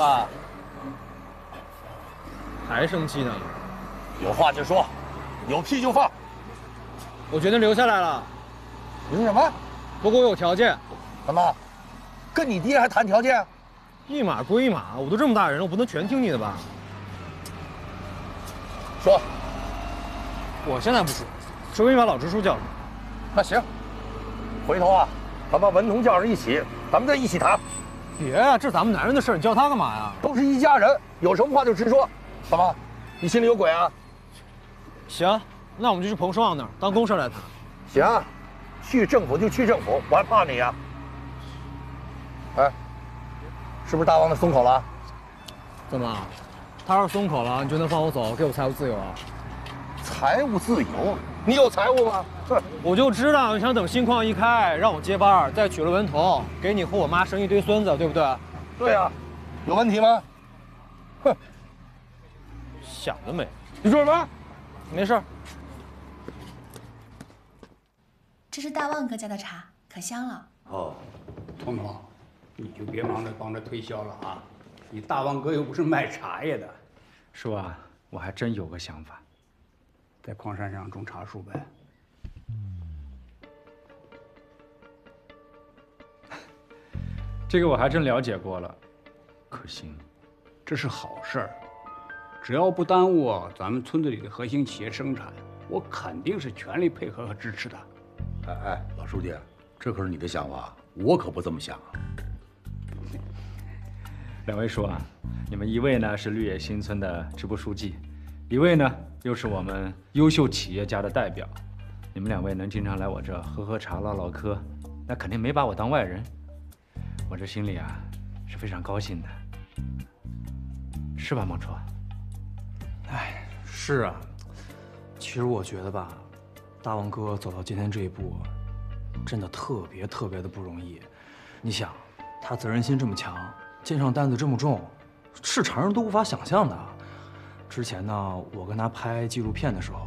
爸，还生气呢？有话就说，有屁就放。我决定留下来了。你说什么？不过我有条件。怎么？跟你爹还谈条件？一码归一码，我都这么大人了，我不能全听你的吧？说。我现在不说，除非你把老支书叫上。那行，回头啊，咱把文童叫上一起，咱们再一起谈。别呀，这咱们男人的事，你叫他干嘛呀？都是一家人，有什么话就直说。怎么？你心里有鬼啊？行，那我们就去彭双那儿当公事来谈。行，去政府就去政府，我还怕你呀？哎，是不是大王的松口了？怎么？他要是松口了，你就能放我走，给我财务自由啊？财务自由？你有财务吗？我就知道你想等新矿一开，让我接班，再娶了文彤，给你和我妈生一堆孙子，对不对？对呀，有问题吗？哼，想得美！你说什么？没事。这是大旺哥家的茶，可香了。哦，彤彤，你就别忙着帮着推销了啊！你大旺哥又不是卖茶叶的。叔啊，我还真有个想法。在矿山上种茶树呗。这个我还真了解过了，可行，这是好事儿。只要不耽误咱们村子里的核心企业生产，我肯定是全力配合和支持的。哎哎，老书记，这可是你的想法，我可不这么想啊。两位叔啊，你们一位呢是绿野新村的支部书记，一位呢。又是我们优秀企业家的代表，你们两位能经常来我这喝喝茶、唠唠嗑，那肯定没把我当外人。我这心里啊是非常高兴的，是吧，孟初？哎，是啊。其实我觉得吧，大王哥走到今天这一步，真的特别特别的不容易。你想，他责任心这么强，肩上担子这么重，是常人都无法想象的。之前呢，我跟他拍纪录片的时候，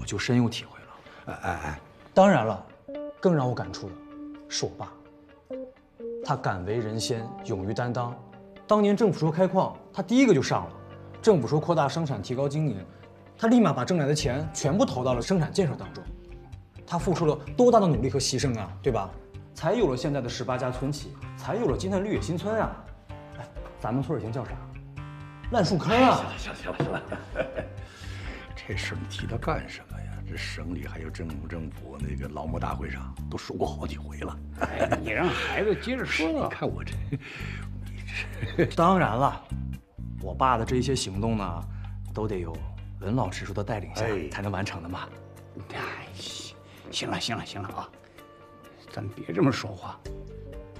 我就深有体会了。哎哎哎，当然了，更让我感触的是我爸。他敢为人先，勇于担当。当年政府说开矿，他第一个就上了；政府说扩大生产、提高经营，他立马把挣来的钱全部投到了生产建设当中。他付出了多大的努力和牺牲啊，对吧？才有了现在的十八家村企，才有了今天的绿野新村啊。哎，咱们村以前叫啥？烂树坑啊！行了行了行了行了，这事你提它干什么呀？这省里还有政府政府那个劳模大会上都说过好几回了。哎，你让孩子接着说。你看我这，你这…… 当然了，我爸的这些行动呢，都得有文老支书的带领下才能完成的嘛。哎，行了行了行了啊，咱别这么说话，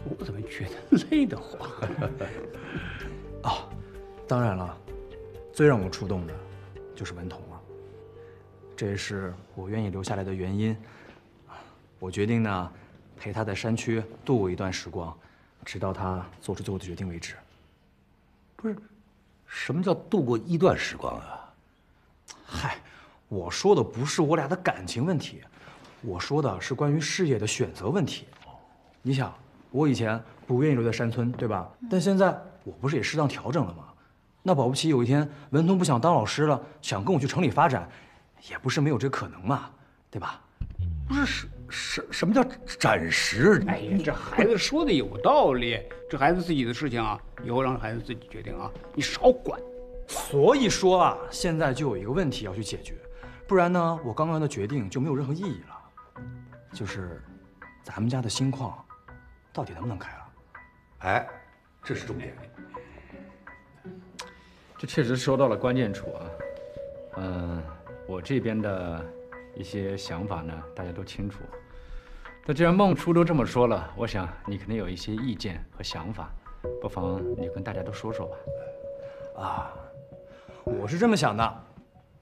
我怎么觉得 累得慌？哦。当然了，最让我触动的，就是文彤了。这也是我愿意留下来的原因。我决定呢，陪他在山区度过一段时光，直到他做出最后的决定为止。不是，什么叫度过一段时光啊？嗨，我说的不是我俩的感情问题，我说的是关于事业的选择问题。你想，我以前不愿意留在山村，对吧？但现在我不是也适当调整了吗？那保不齐有一天文通不想当老师了，想跟我去城里发展，也不是没有这可能嘛，对吧？不是什什什么叫暂时？哎呀，这孩子说的有道理，这孩子自己的事情啊，以后让孩子自己决定啊，你少管。所以说啊，现在就有一个问题要去解决，不然呢，我刚刚的决定就没有任何意义了。就是咱们家的新矿，到底能不能开了？哎，这是重点。这确实说到了关键处啊，嗯，我这边的一些想法呢，大家都清楚。那既然孟初都这么说了，我想你肯定有一些意见和想法，不妨你跟大家都说说吧。啊，我是这么想的，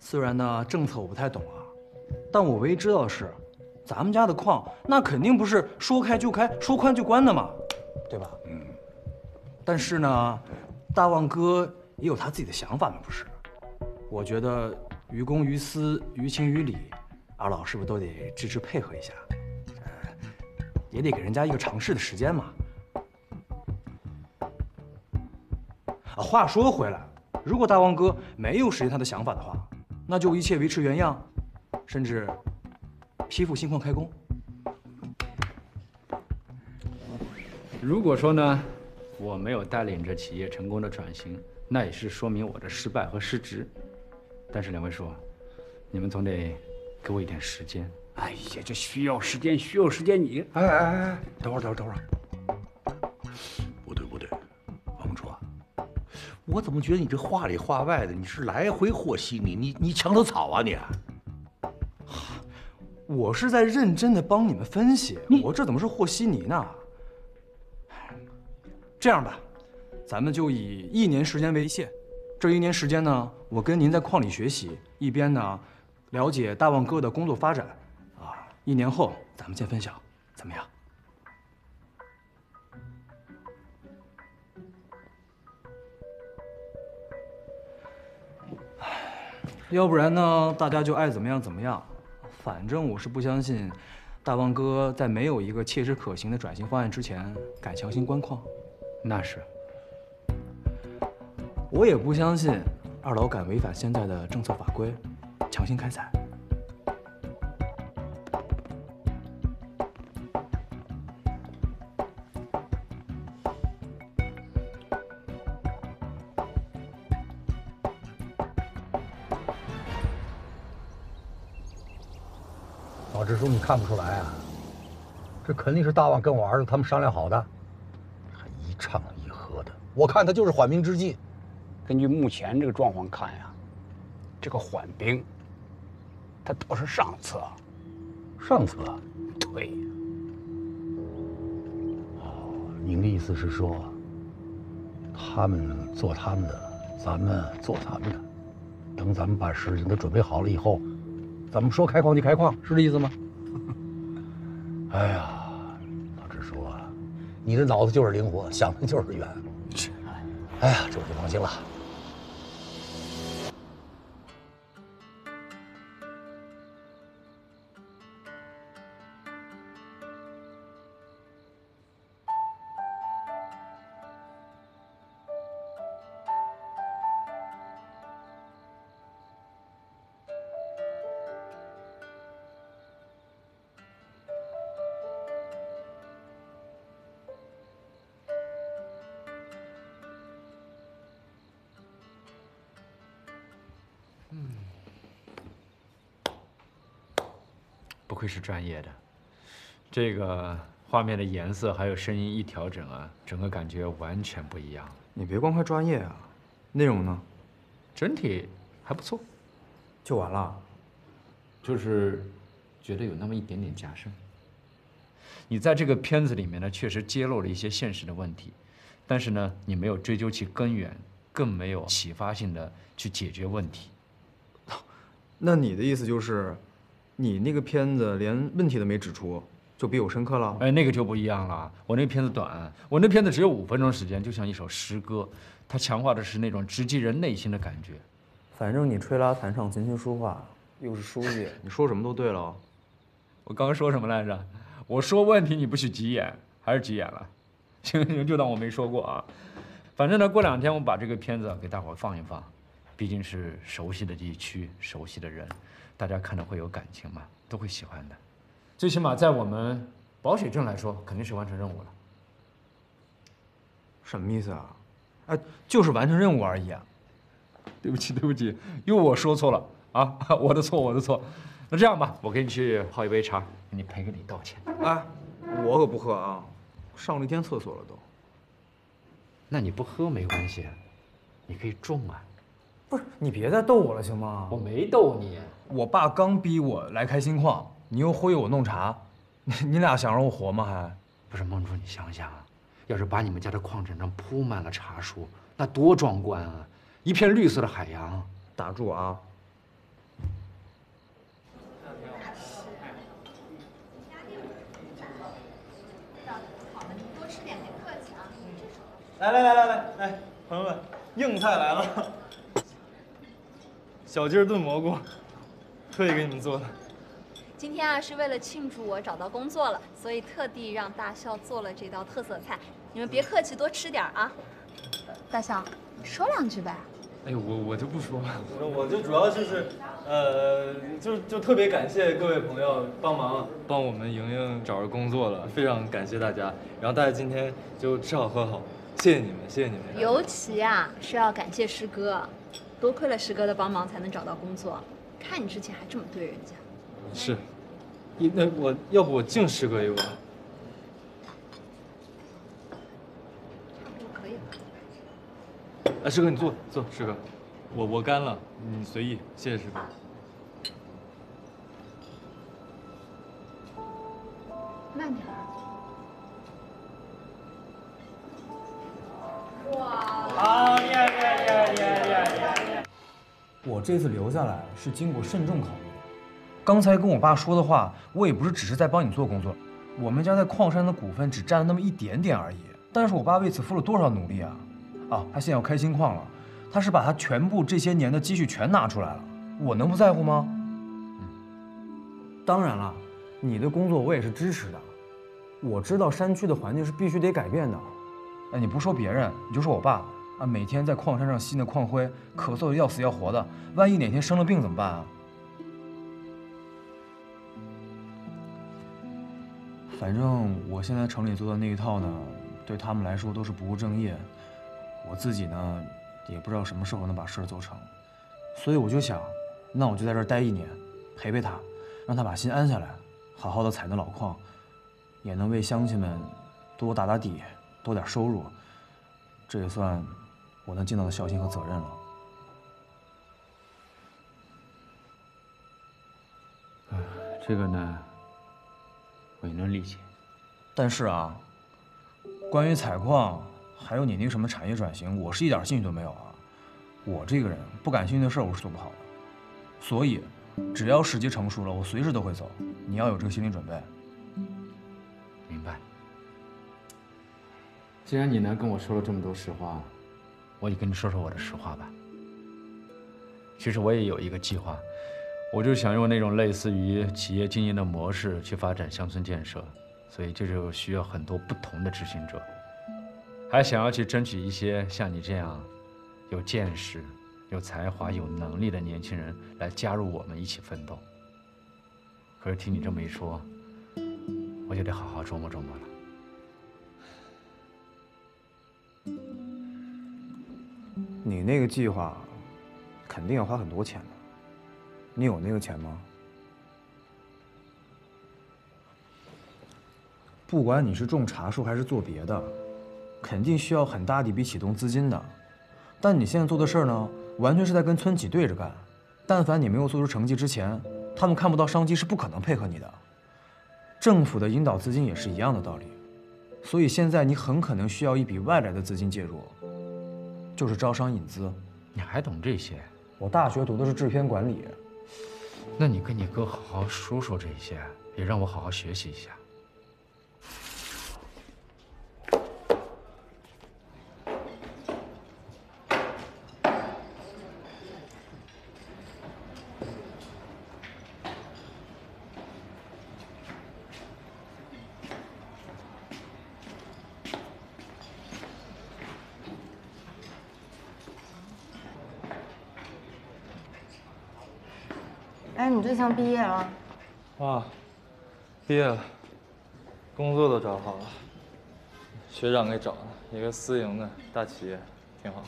虽然呢政策我不太懂啊，但我唯一知道的是，咱们家的矿那肯定不是说开就开、说关就关的嘛，对吧？嗯。但是呢，大旺哥。也有他自己的想法嘛，不是？我觉得于公于私，于情于理，二老是不是都得支持配合一下？也得给人家一个尝试的时间嘛。话说回来，如果大王哥没有实现他的想法的话，那就一切维持原样，甚至批复新矿开工。如果说呢，我没有带领着企业成功的转型，那也是说明我的失败和失职。但是两位说，你们总得给我一点时间。哎呀，这需要时间，需要时间。你哎哎哎，等会儿，等会儿，等会儿。不对，不对，王梦初啊，我怎么觉得你这话里话外的，你是来回和稀泥？你你墙头草啊你？我是在认真的帮你们分析，我这怎么是和稀泥呢？这样吧，咱们就以一年时间为限。这一年时间呢，我跟您在矿里学习，一边呢了解大旺哥的工作发展。啊，一年后咱们见分晓，怎么样？要不然呢，大家就爱怎么样怎么样。反正我是不相信，大旺哥在没有一个切实可行的转型方案之前，敢强行关矿。那是，我也不相信二老敢违反现在的政策法规，强行开采。老支书，你看不出来啊？这肯定是大旺跟我儿子他们商量好的，还一唱一和的。我看他就是缓兵之计。根据目前这个状况看呀，这个缓兵，他倒是上策。上策？对。哦，您的意思是说，他们做他们的，咱们做咱们的。等咱们把事情都准备好了以后，咱们说开矿就开矿，是这意思吗？哎呀，老支书啊，你的脑子就是灵活，想的就是远。哎呀，这我就放心了。愧是专业的，这个画面的颜色还有声音一调整啊，整个感觉完全不一样。你别光看专业啊，内容呢？整体还不错，就完了。就是觉得有那么一点点加深。你在这个片子里面呢，确实揭露了一些现实的问题，但是呢，你没有追究其根源，更没有启发性的去解决问题。那你的意思就是，你那个片子连问题都没指出，就比我深刻了？哎，那个就不一样了。我那片子短，我那片子只有五分钟时间，就像一首诗歌，它强化的是那种直击人内心的感觉。反正你吹拉弹唱、琴棋书画，又是书记，你说什么都对了。我刚刚说什么来着？我说问题你不许急眼，还是急眼了？行行，就当我没说过啊。反正呢，过两天我把这个片子给大伙放一放，毕竟是熟悉的地区、熟悉的人，大家看着会有感情嘛，都会喜欢的。最起码在我们保水镇来说，肯定是完成任务了。什么意思啊？哎，就是完成任务而已啊。对不起，对不起，又我说错了啊，我的错，我的错。那这样吧，我给你去泡一杯茶，给你赔个礼道歉。哎，我可不喝啊，上了一天厕所了都。那你不喝没关系，你可以种啊。不是，你别再逗我了，行吗？我没逗你，我爸刚逼我来开新矿，你又忽悠我弄茶，你 你俩想让我活吗？还不是梦珠，你想想啊，要是把你们家的矿产上铺满了茶树，那多壮观啊！一片绿色的海洋。打住啊！来来来来来来，朋友们，硬菜来了，小鸡儿炖蘑菇，特意给你们做的。今天啊是为了庆祝我找到工作了，所以特地让大笑做了这道特色菜，你们别客气，多吃点啊。大笑，说两句呗。哎，我我就不说了，我就主要就是，呃，就就特别感谢各位朋友帮忙帮我们莹莹找着工作了，非常感谢大家。然后大家今天就吃好喝好，谢谢你们，谢谢你们。尤其啊是要感谢师哥，多亏了师哥的帮忙才能找到工作。看你之前还这么对人家。是，你那我要不我敬师哥一个。可以了。哎，师哥你坐坐，师哥，我我干了，你随意，谢谢师哥。慢点儿。我这次留下来是经过慎重考虑的。刚才跟我爸说的话，我也不是只是在帮你做工作。我们家在矿山的股份只占了那么一点点而已，但是我爸为此付了多少努力啊！啊，他现在要开新矿了，他是把他全部这些年的积蓄全拿出来了，我能不在乎吗？嗯当然了，你的工作我也是支持的。我知道山区的环境是必须得改变的。哎，你不说别人，你就说我爸啊，每天在矿山上吸那矿灰，咳嗽的要死要活的，万一哪天生了病怎么办啊？反正我现在城里做的那一套呢，对他们来说都是不务正业。我自己呢，也不知道什么时候能把事儿做成，所以我就想，那我就在这儿待一年，陪陪他，让他把心安下来，好好的采那老矿，也能为乡亲们多打打底，多点收入，这也算我能尽到的孝心和责任了。这个呢，我也能理解。但是啊，关于采矿，还有你那个什么产业转型，我是一点兴趣都没有啊。我这个人不感兴趣的事儿，我是做不好的。所以，只要时机成熟了，我随时都会走。你要有这个心理准备。明白。既然你呢跟我说了这么多实话，我也跟你说说我的实话吧。其实我也有一个计划，我就想用那种类似于企业经营的模式去发展乡村建设，所以这就需要很多不同的执行者，还想要去争取一些像你这样有见识、有才华、有能力的年轻人来加入我们一起奋斗。可是听你这么一说，我就得好好琢磨琢磨了。你那个计划，肯定要花很多钱的。你有那个钱吗？不管你是种茶树还是做别的，肯定需要很大的一笔启动资金的。但你现在做的事呢，完全是在跟村企对着干。但凡你没有做出成绩之前，他们看不到商机是不可能配合你的。政府的引导资金也是一样的道理。所以现在你很可能需要一笔外来的资金介入，就是招商引资。你还懂这些？我大学读的是制片管理。那你跟你哥好好说说这些，也让我好好学习一下。哎，你对象毕业了？啊，毕业了，工作都找好了，学长给找的，一个私营的大企业，挺好。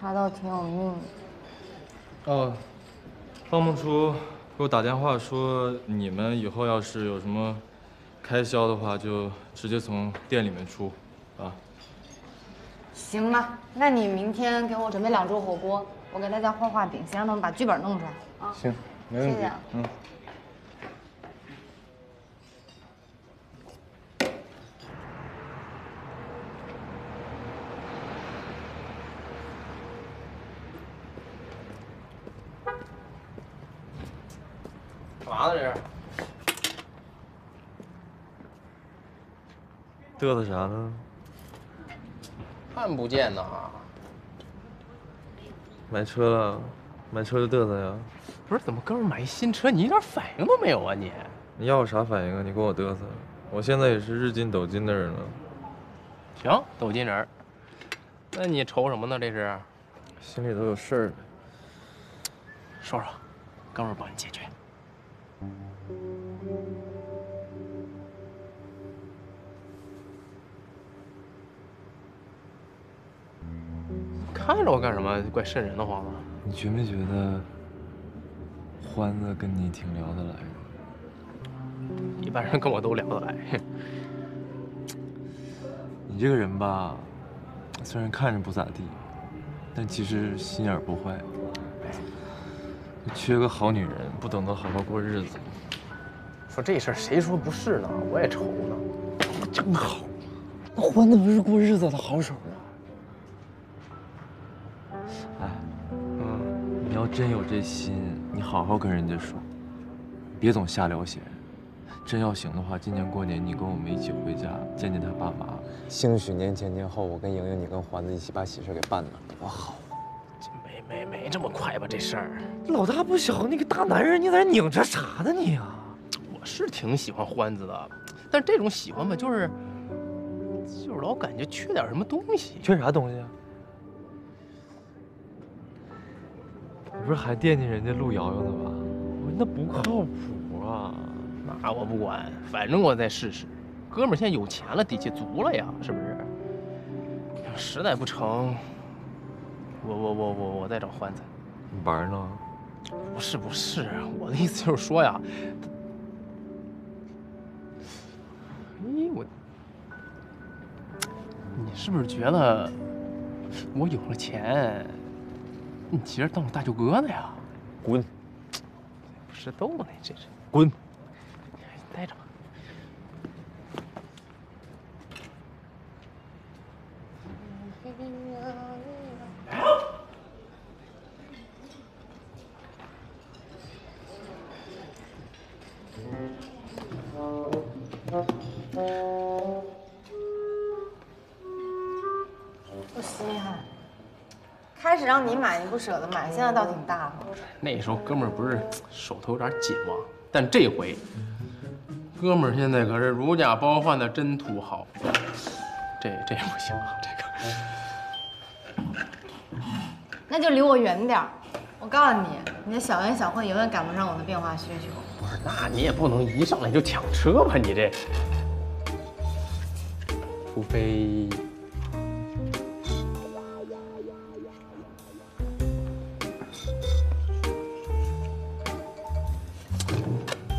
他倒挺有命的。哦，方梦初给我打电话说，你们以后要是有什么开销的话，就直接从店里面出，啊。行吧，那你明天给我准备两桌火锅，我给大家画画饼，先让他们把剧本弄出来啊。行，没问题。谢谢啊嗯。干嘛呢这是？嘚瑟啥呢？看不见呐。买车了，买车就嘚瑟呀？不是，怎么哥们买一新车，你一点反应都没有啊你？你要我啥反应啊？你跟我嘚瑟，我现在也是日进斗金的人了。行，斗金人。那你愁什么呢？这是？心里头有事儿。说说，哥们儿帮你解决。看着我干什么？怪瘆人的慌的。你觉没觉得欢子跟你挺聊得来的？一般人跟我都聊得来。你这个人吧，虽然看着不咋地，但其实心眼不坏。缺个好女人，不懂得好好过日子。说这事儿谁说不是呢？我也愁呢。真好，那欢子不是过日子的好手啊。真有这心，你好好跟人家说，别总瞎聊闲。真要行的话，今年过年你跟我们一起回家见见他爸妈。兴许年前年后，我跟莹莹，你跟欢子一起把喜事给办了，多好。这没没没这么快吧？这事儿，老大不小，你个大男人，你在这拧着啥呢你啊？我是挺喜欢欢子的，但这种喜欢吧，就是就是老感觉缺点什么东西。缺啥东西啊？不是还惦记人家陆瑶瑶呢吗？那不靠谱啊！那我不管，反正我再试试。哥们儿现在有钱了，底气足了呀，是不是？实在不成，我我我我我再找欢子。你玩呢？不是不是，我的意思就是说呀，咦我，你是不是觉得我有了钱，你其实当我大舅哥呢呀？滚！不是逗呢，这是滚！待着吧。买你不舍得买，现在倒挺大方。那时候哥们儿不是手头有点紧吗？但这回，哥们儿现在可是如假包换的真土豪。这这不行啊，这个。那就离我远点儿。我告诉你，你的小恩小惠永远赶不上我的变化需求。不是，那你也不能一上来就抢车吧？你这，除非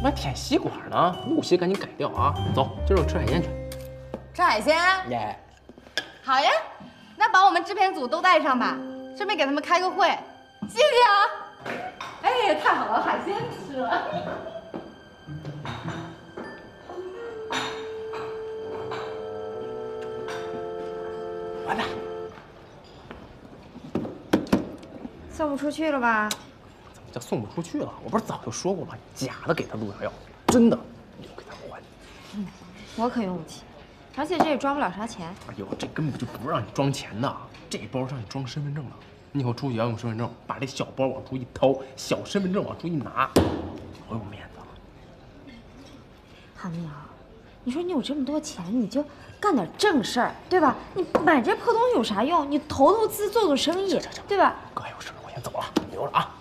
妈舔吸管呢，木鞋赶紧改掉啊！走，今儿我吃海鲜去。吃海鲜？耶！好呀，那把我们制片组都带上吧，顺便给他们开个会。谢谢啊！哎，太好了，海鲜吃了。完了，送不出去了吧？怎么叫送不出去了？我不是早就说过吗？假的给他陆瑶瑶，真的留给他还。嗯，我可用不起，而且这也装不了啥钱。哎呦，这根本就不让你装钱的，这包让你装身份证的。你以后出去要用身份证，把这小包往出一掏，小身份证往出一拿，多有面子。韩淼，你说你有这么多钱，你就干点正事儿，对吧？你买这破东西有啥用？你投投资，做做生意，对吧？哥还有事，我先走了，留着啊。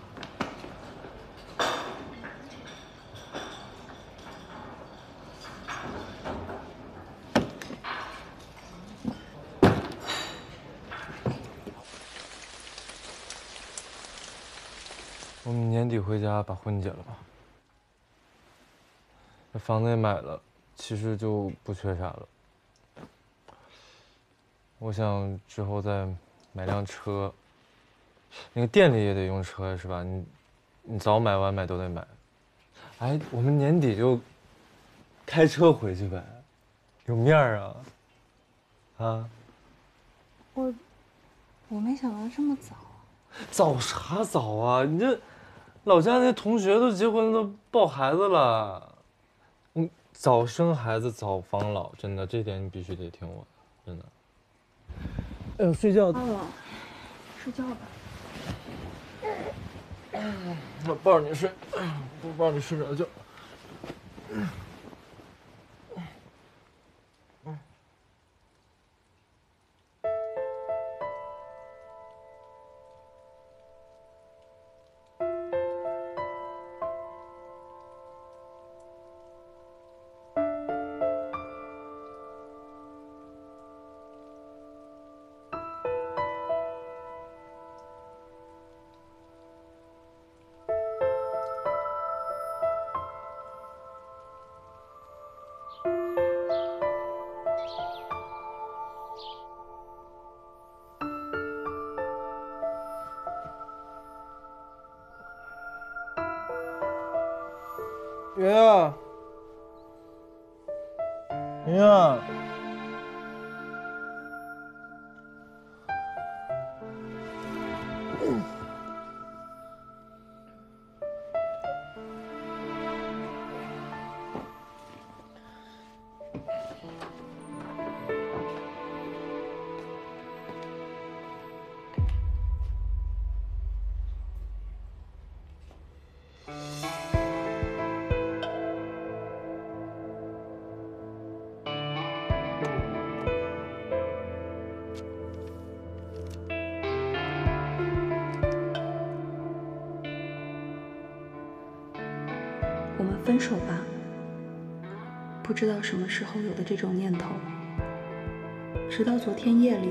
底回家把婚结了吧。这房子也买了，其实就不缺啥了。我想之后再买辆车。那个店里也得用车是吧？你你早买晚买都得买。哎，我们年底就开车回去呗，有面儿啊。啊？我我没想到这么早。早啥早啊？你这老家那同学都结婚都抱孩子了，嗯早生孩子早防老，真的这点你必须得听我的，真的。哎呦，睡觉。妈妈，睡觉吧。我抱着你睡，不抱着你睡不着觉。圆不知道什么时候有的这种念头，直到昨天夜里，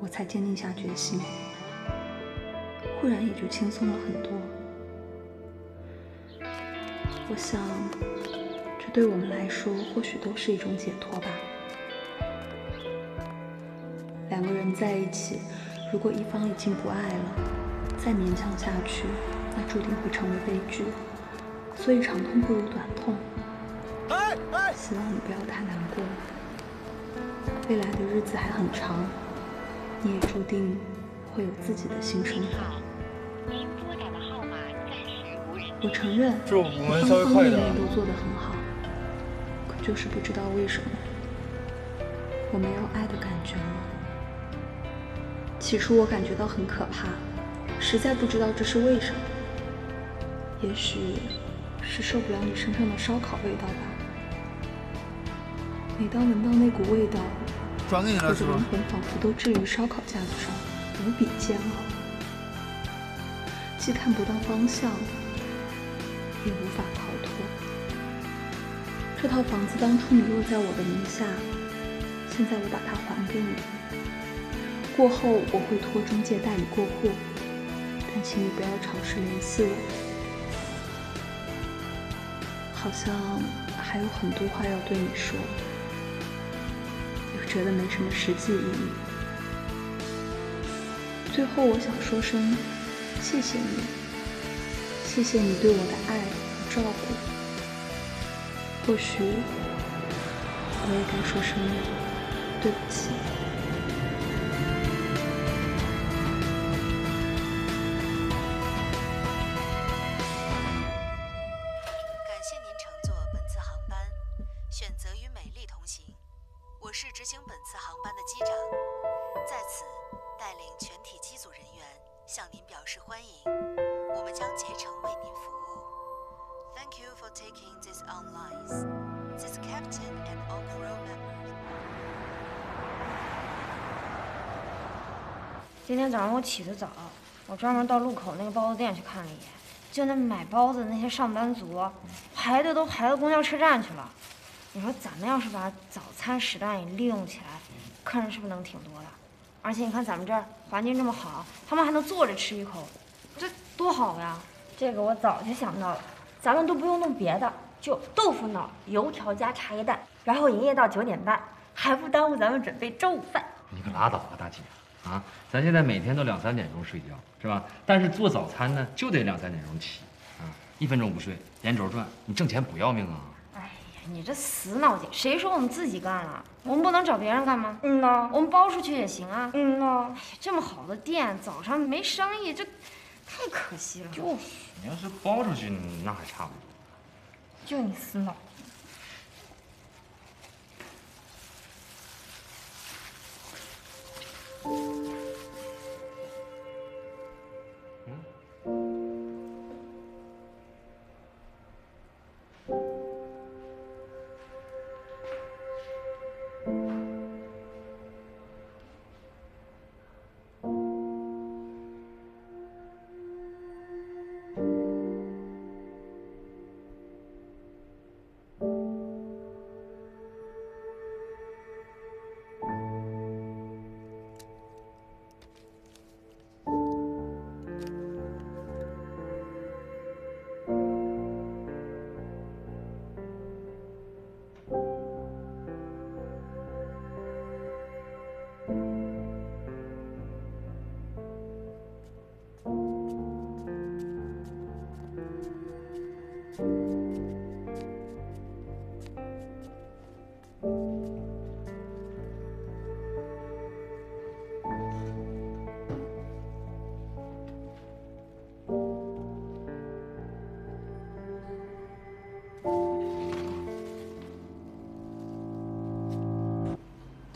我才坚定下决心，忽然也就轻松了很多。我想，这对我们来说或许都是一种解脱吧。两个人在一起，如果一方已经不爱了，再勉强下去，那注定会成为悲剧。所以长痛不如短痛。希望你不要太难过。未来的日子还很长，你也注定会有自己的新生活。我承认，这我们稍微方方快一点面面都做得很好，可就是不知道为什么，我没有爱的感觉了。起初我感觉到很可怕，实在不知道这是为什么。也许是受不了你身上的烧烤味道吧。每当闻到那股味道，转给你了我的灵魂仿佛都置于烧烤架子上，无比煎熬，既看不到方向，也无法逃脱。这套房子当初你落在我的名下，现在我把它还给你。过后我会托中介带你过户，但请你不要尝试联系我。好像还有很多话要对你说，又觉得没什么实际意义。最后我想说声谢谢你，谢谢你对我的爱和照顾。或许我也该说声对不起。带领全体机组人员向您表示欢迎。我们将竭诚为您服务。Thank you for taking this online. This captain and all crew members. 今天早上我起得早，我专门到路口那个包子店去看了一眼，就那买包子的那些上班族，排队都排到公交车站去了。你说咱们要是把早餐时段也利用起来，客人是不是能挺多的？而且你看咱们这儿环境这么好，他们还能坐着吃一口，这多好呀！这个我早就想到了，咱们都不用弄别的，就豆腐脑、油条加茶叶蛋，然后营业到九点半，还不耽误咱们准备中午饭。你可拉倒吧，大姐啊！咱现在每天都两三点钟睡觉，是吧？但是做早餐呢，就得两三点钟起啊，一分钟不睡，连轴转，你挣钱不要命啊！你这死脑筋！谁说我们自己干了？我们不能找别人干吗？嗯呢，我们包出去也行啊。嗯呢，这么好的店，早上没生意，这太可惜了。就是，你要是包出去，那还差不多。就你死脑筋！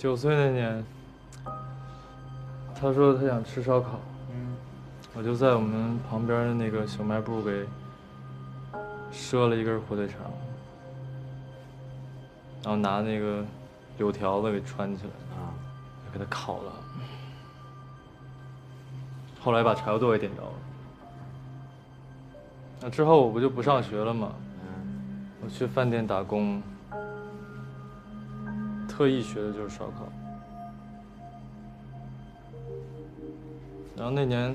九岁那年，他说他想吃烧烤，嗯，我就在我们旁边的那个小卖部给赊了一根火腿肠，然后拿那个柳条子给穿起来，给他烤了。后来把柴火垛也点着了。那之后我不就不上学了吗？我去饭店打工，特意学的就是烧烤。然后那年，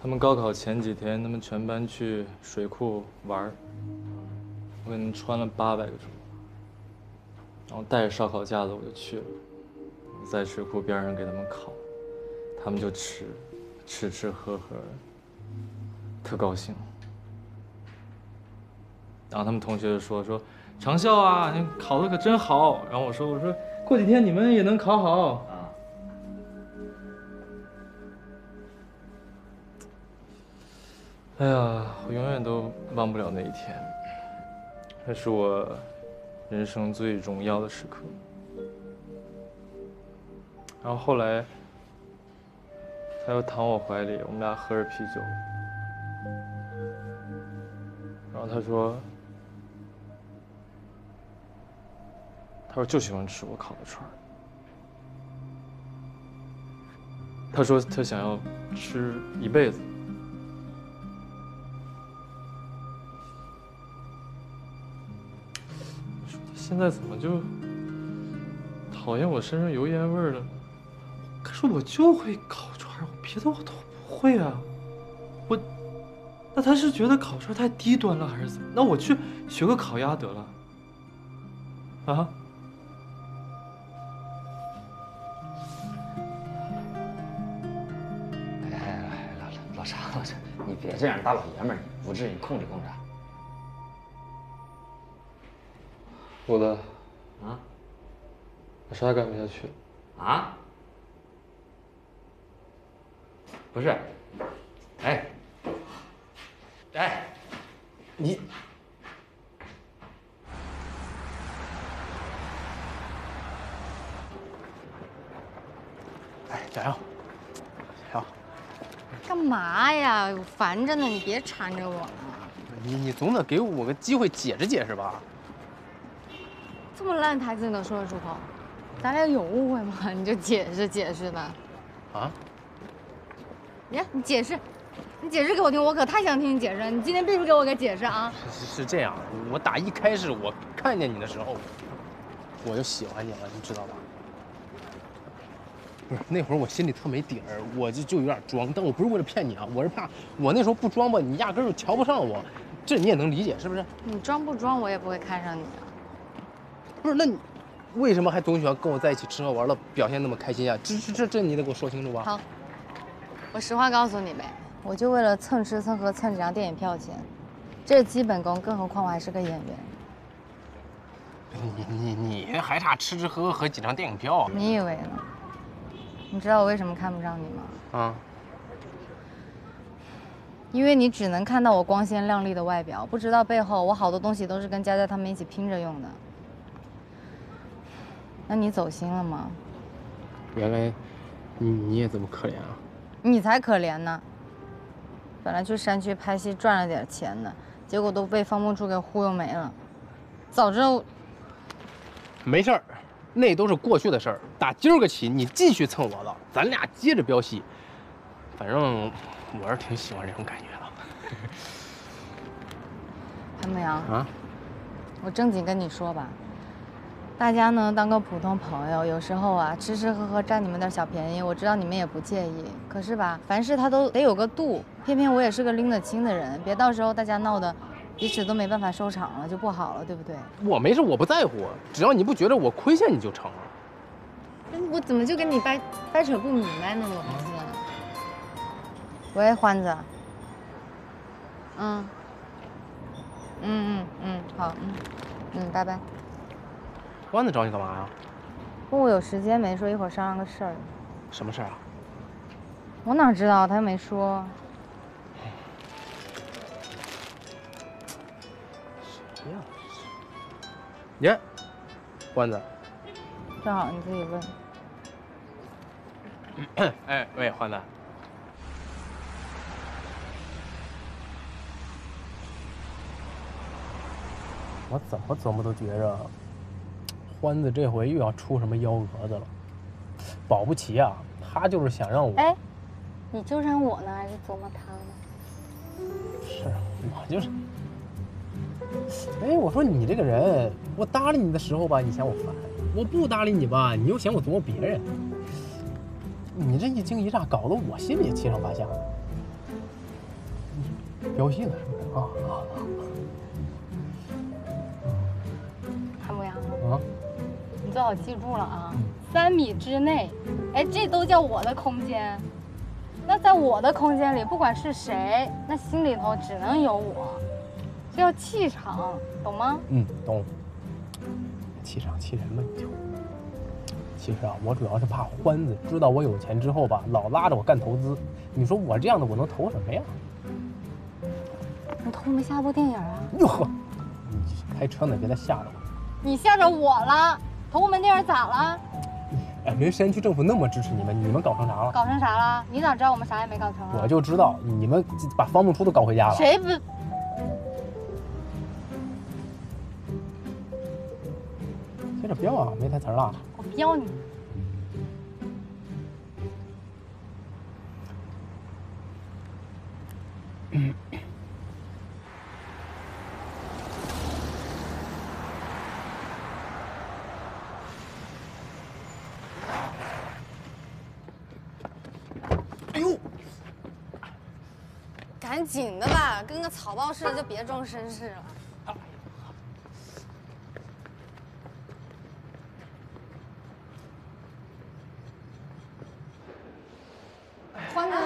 他们高考前几天，他们全班去水库玩儿，我给他们穿了八百个钟，然后带着烧烤架子我就去了，在水库边上给他们烤，他们就吃，吃吃喝喝，特高兴。然后他们同学就说说，长笑啊，你考的可真好。然后我说我说过几天你们也能考好。哎呀，我永远都忘不了那一天，那是我人生最荣耀的时刻。然后后来，他又躺我怀里，我们俩喝着啤酒，然后他说。他说就喜欢吃我烤的串儿。他说他想要吃一辈子。说他现在怎么就讨厌我身上油烟味儿了？可是我就会烤串儿，别的我都不会啊。我，那他是觉得烤串太低端了还是怎么？那我去学个烤鸭得了。啊？别这样，大老爷们儿，不至于控制控制。我的，啊，我啥也干不下去。啊？不是，哎，哎，你，哎，加油！干嘛呀？我烦着呢，你别缠着我了。你你总得给我个机会解释解释吧？这么烂台词你都说得出口？咱俩有误会吗？你就解释解释的。啊？你你解释，你解释给我听，我可太想听你解释。你今天必须给我个解释啊！是是这样，我打一开始我看见你的时候，我就喜欢你了，你知道吧？不是那会儿我心里特没底儿，我就就有点装，但我不是为了骗你啊，我是怕我那时候不装吧，你压根儿就瞧不上我，这你也能理解是不是？你装不装我也不会看上你啊。不是，那你为什么还总喜欢跟我在一起吃喝玩乐，表现那么开心啊？这这这这你得给我说清楚吧？好，我实话告诉你呗，我就为了蹭吃蹭喝蹭几张电影票钱，这是基本功，更何况我还是个演员。你你你还差吃吃喝喝和几张电影票啊？你以为呢？你知道我为什么看不上你吗？啊！因为你只能看到我光鲜亮丽的外表，不知道背后我好多东西都是跟佳佳他们一起拼着用的。那你走心了吗？原来，你你也这么可怜啊！你才可怜呢！本来去山区拍戏赚了点钱的，结果都被方梦初给忽悠没了。早知道……没事儿。那都是过去的事儿，打今儿个起，你继续蹭我的，咱俩接着飙戏。反正我是挺喜欢这种感觉的。潘牧阳啊，我正经跟你说吧，大家呢当个普通朋友，有时候啊吃吃喝喝占你们点小便宜，我知道你们也不介意。可是吧，凡事他都得有个度，偏偏我也是个拎得清的人，别到时候大家闹的。彼此都没办法收场了，就不好了，对不对？我没事，我不在乎，只要你不觉得我亏欠你就成了。我怎么就跟你掰掰扯不明白呢？我发现。喂，欢子。嗯。嗯嗯嗯，好，嗯嗯，拜拜。欢子找你干嘛呀？问我有时间没？说一会儿商量个事儿。什么事儿啊？我哪知道？他又没说。耶，关子，正好你自己问。哎喂，欢子，我怎么琢磨都觉着，欢子这回又要出什么幺蛾子了。保不齐啊，他就是想让我……哎，你纠缠我呢，还是琢磨他呢？是我就是……哎，我说你这个人，我搭理你的时候吧，你嫌我烦；我不搭理你吧，你又嫌我琢磨别人。你这一惊一乍，搞得我心里也七上八下的。飙戏了是不是啊？啊韩博阳，啊！你最好记住了啊，三米之内，哎，这都叫我的空间。那在我的空间里，不管是谁，那心里头只能有我，这叫气场，懂吗？嗯，懂。气场气人嘛你就。其实啊，我主要是怕欢子知道我有钱之后吧，老拉着我干投资。你说我这样的，我能投什么呀？你投我们下部电影啊？哟呵，你开车呢，别再吓着我。你吓着我了，投我们电影咋了？哎，人山区政府那么支持你们，你们搞成啥了？搞成啥了？你咋知道我们啥也没搞成啊？我就知道你们把方梦初都搞回家了。谁不？飙啊，没台词了。我飙你！哎呦！赶紧的吧，跟个草包似的，就别装绅士了。欢子，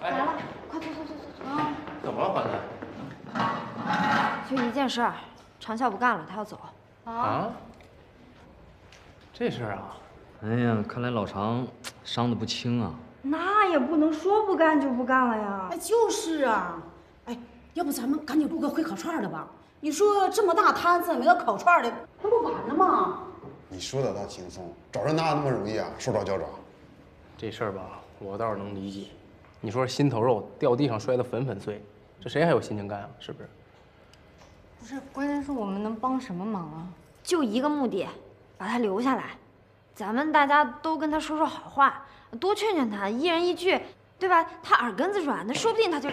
来了，快坐坐坐坐坐。啊，怎么了，欢子？就一件事儿，长啸不干了，他要走。啊？这事儿啊？哎呀，看来老常伤得不轻啊。那也不能说不干就不干了呀。哎，就是啊。哎，要不咱们赶紧录个会烤串的吧？你说这么大摊子，没个烤串的，那不完了吗？你说的倒轻松，找人哪有那么容易啊？说找就找。这事儿吧，我倒是能理解。你说心头肉掉地上摔得粉粉碎，这谁还有心情干啊？是不是？不是，关键是我们能帮什么忙啊？就一个目的，把他留下来。咱们大家都跟他说说好话，多劝劝他，一人一句，对吧？他耳根子软，那说不定他就……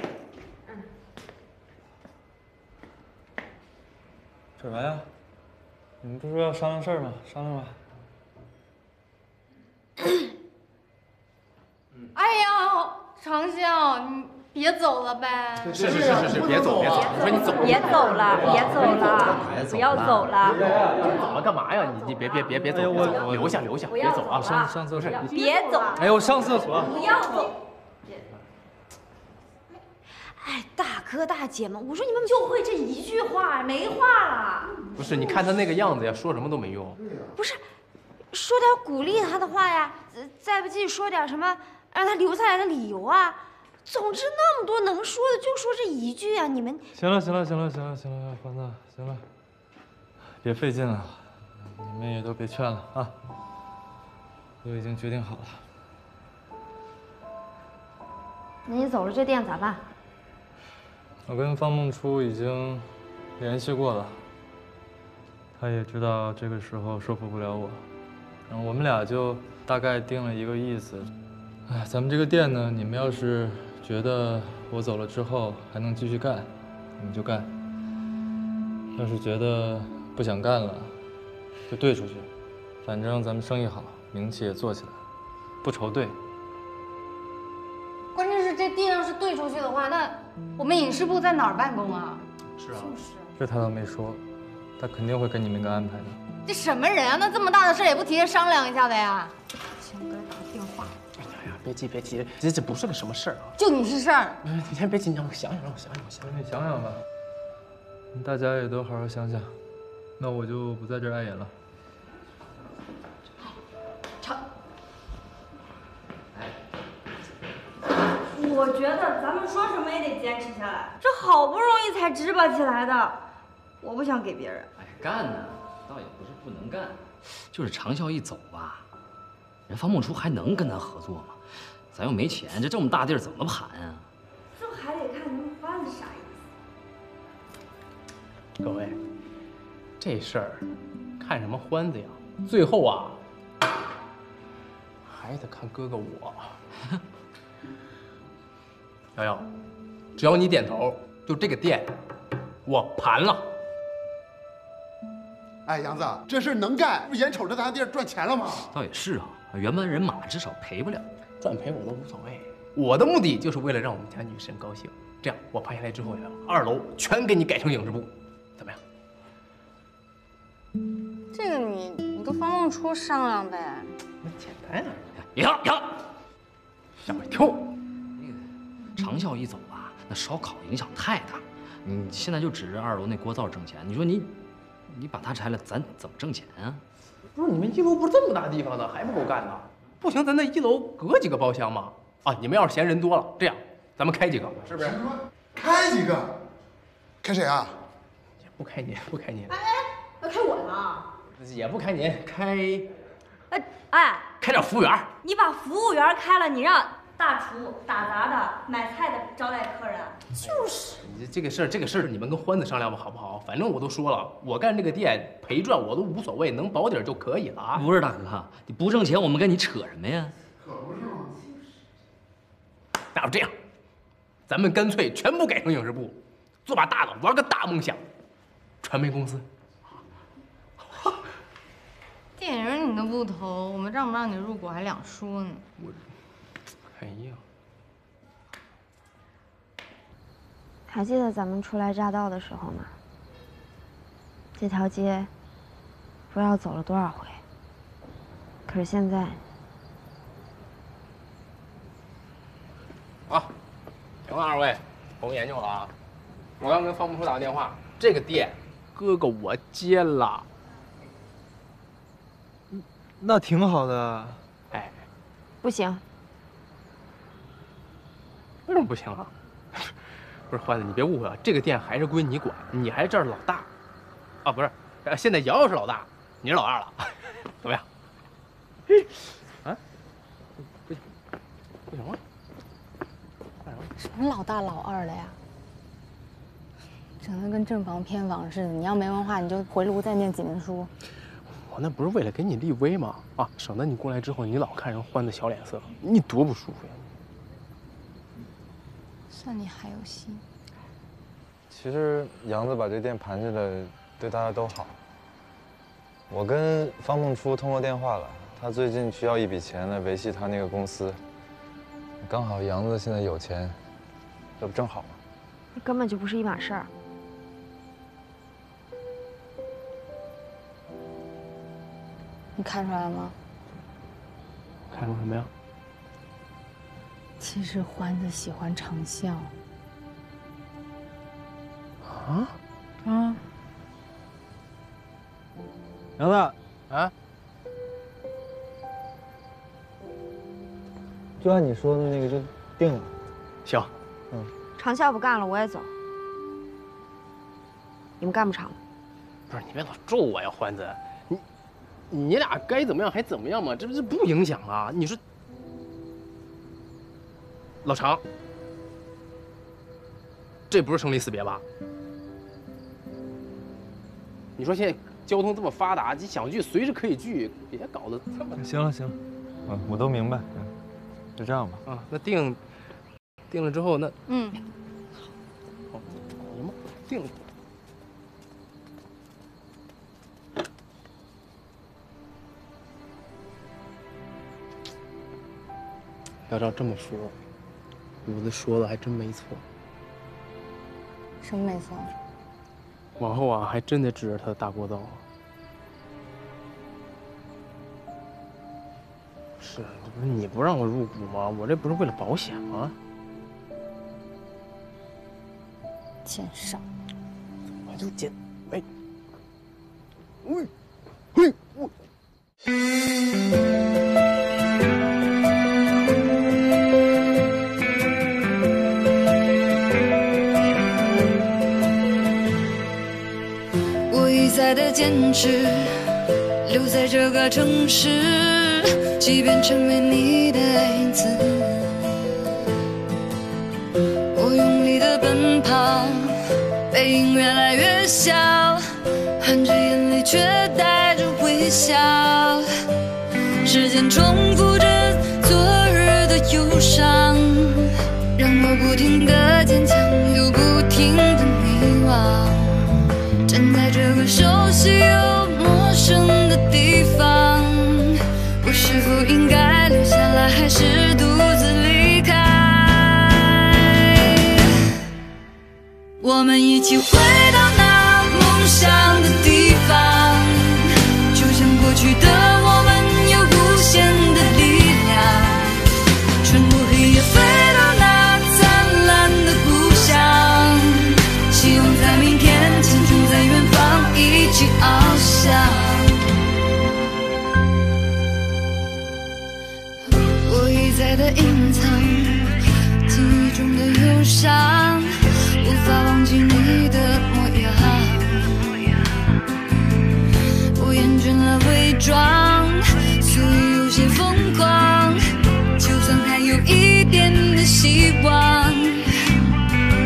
什么呀？你们不是说要商量事儿吗？商量吧。哎呀，长笑，你别走了呗。是是是是是，别走别走，我说你走。别走了，别走了，不要走了。你走了干嘛呀？你你别别别别走，我留下留下，别走啊！上上厕所。别走。哎呦，上厕所。不要走。哎，大哥大姐们，我说你们就会这一句话，没话了。不是，你看他那个样子呀，说什么都没用。不是，说点鼓励他的话呀，再不济说点什么让他留下来的理由啊。总之那么多能说的，就说这一句啊！你们行了行了行了行了行了，欢子，行了，别费劲了，你们也都别劝了啊，我已经决定好了。那你走了，这店咋办？我跟方梦初已经联系过了，他也知道这个时候说服不了我，然后我们俩就大概定了一个意思。哎，咱们这个店呢，你们要是觉得我走了之后还能继续干，你们就干；要是觉得不想干了，就兑出去。反正咱们生意好，名气也做起来，不愁兑。关键是这地要是兑出去的话，那我们影视部在哪儿办公啊？是啊，就是。这他倒没说，他肯定会给你们一个安排的。这什么人啊？那这么大的事也不提前商量一下的呀？行，我给他打个电话。别急别急，这这不是个什么事儿啊。就你是事儿。你先别紧张，我想想，让我想想，我想想。你想想吧，大家也都好好想想。那我就不在这儿碍眼了。成。我觉得咱们说什么也得坚持下来，这好不容易才支巴起来的，我不想给别人。哎，干呢，倒也不是不能干，就是长啸一走吧，人方梦初还能跟咱合作吗？咱又没钱，这这么大地儿怎么盘啊？这还得看您欢是啥意思。各位，这事儿看什么欢子呀？最后啊，还得看哥哥我。瑶瑶，只要你点头，就这个店，我盘了。哎，杨子，这事儿能干，不眼瞅着咱店赚钱了吗？倒也是啊，原班人马至少赔不了，赚赔我都无所谓。我的目的就是为了让我们家女神高兴。这样，我拍下来之后呀，二楼全给你改成影视部，怎么样？这个你你跟方梦初商量呗。那简单啊！停停，吓我一跳。长效一走啊，那烧烤影响太大。你现在就指着二楼那锅灶挣钱，你说你，你把它拆了，咱怎么挣钱啊？不是你们一楼不是这么大地方呢，还不够干呢？不行，咱在一楼隔几个包厢嘛。啊，你们要是嫌人多了，这样咱们开几个，是不是？开几个？开谁啊？也不开您，不开您，哎哎，要开我呢？也不开您，开哎哎，开点服务员。你把服务员开了，你让大厨、打杂的、买菜的招待客人。就是。你这个事儿，这个事儿你们跟欢子商量吧，好不好？反正我都说了，我干这个店赔赚我都无所谓，能保底儿就可以了啊。不是大哥，你不挣钱，我们跟你扯什么呀？可不是吗？那要这样，咱们干脆全部改成影视部，做把大的，玩个大梦想，传媒公司。电影你都不投，我们让不让你入股还两说呢。我，哎呀，还记得咱们初来乍到的时候吗？这条街不知道走了多少回，可是现在，啊，行了，二位，甭研究了啊。我刚跟方木叔打个电话，这个店哥哥我接了。那挺好的。哎，不行，为什么不行啊？不是欢子，你别误会啊，这个店还是归你管，你还是这儿老大。啊，不是，呃现在瑶瑶是老大，你是老二了，怎么样？啊？不，不行了？什么老大老二的呀？整的跟正房偏房似的。你要没文化，你就回炉再念几年书。我那不是为了给你立威吗？啊，省得你过来之后，你老看人欢的小脸色，你多不舒服呀！算你还有心。其实杨子把这店盘下来，对大家都好。我跟方梦初通过电话了，他最近需要一笔钱来维系他那个公司，刚好杨子现在有钱，这不正好吗？那根本就不是一码事儿。你看出来了吗？看出什么呀？其实欢子喜欢长笑。啊？啊？杨子，啊？就按你说的那个就定了。行，嗯，长啸不干了，我也走。你们干不长了。不是你别老咒我呀，欢子，你你俩该怎么样还怎么样嘛，这不是不影响啊？你说，老常，这不是生离死别吧？你说现在交通这么发达，你想聚随时可以聚，别搞得这么……行了行了，嗯，我都明白，嗯，就这样吧。啊，那定定了之后，那嗯，好，什么定了？要照这么说，五子说的还真没错。什么没错？往后啊，还真得指着他的大锅灶。是，这不是你不让我入股吗？我这不是为了保险吗？奸商！我就奸，哎，喂，喂，我。的坚持，留在这个城市。即便成为你的影子。我用力的奔跑，背影越来越小，含着眼泪却带着微笑。时间重复着昨日的忧伤，让我不停的坚强，又不停的迷惘。熟悉又陌生的地方，我是否应该留下来，还是独自离开？我们一起回到那梦想的地方，就像过去的上，无法忘记你的模样。我厌倦了伪装，所以有些疯狂。就算还有一点的希望，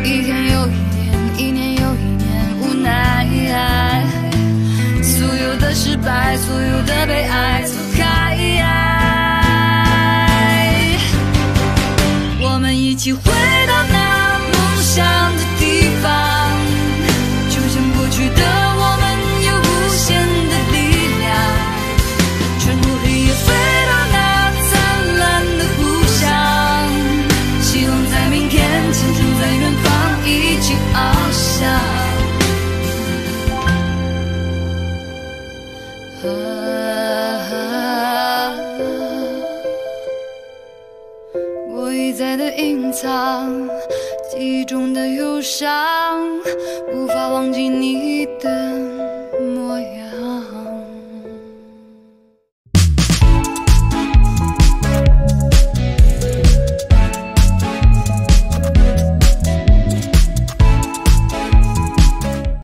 一天又一年，一年又一年，无奈。所有的失败，所有的悲哀，走开。我们一起回